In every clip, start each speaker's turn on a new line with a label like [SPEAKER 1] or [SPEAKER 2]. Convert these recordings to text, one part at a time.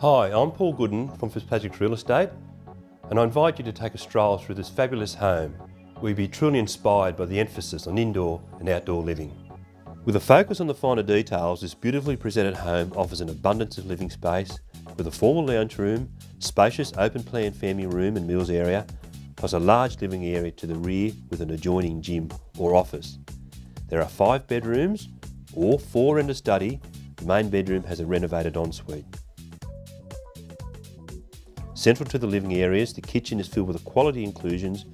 [SPEAKER 1] Hi, I'm Paul Gooden from Fitzpatrick's Real Estate and I invite you to take a stroll through this fabulous home you'll be truly inspired by the emphasis on indoor and outdoor living. With a focus on the finer details, this beautifully presented home offers an abundance of living space with a formal lounge room, spacious open plan family room and meals area, plus a large living area to the rear with an adjoining gym or office. There are five bedrooms, or four and a study. The main bedroom has a renovated ensuite. Central to the living areas, the kitchen is filled with quality inclusions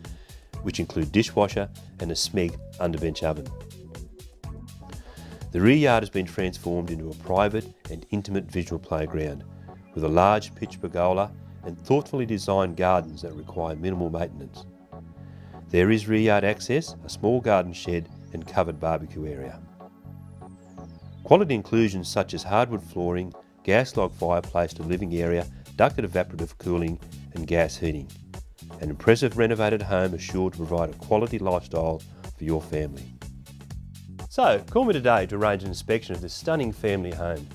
[SPEAKER 1] which include dishwasher and a Smeg underbench oven. The rear yard has been transformed into a private and intimate visual playground with a large pitch pergola and thoughtfully designed gardens that require minimal maintenance. There is rear yard access, a small garden shed and covered barbecue area. Quality inclusions such as hardwood flooring, gas log fireplace to living area, ducted evaporative cooling and gas heating. An impressive renovated home is sure to provide a quality lifestyle for your family. So, call me today to arrange an inspection of this stunning family home.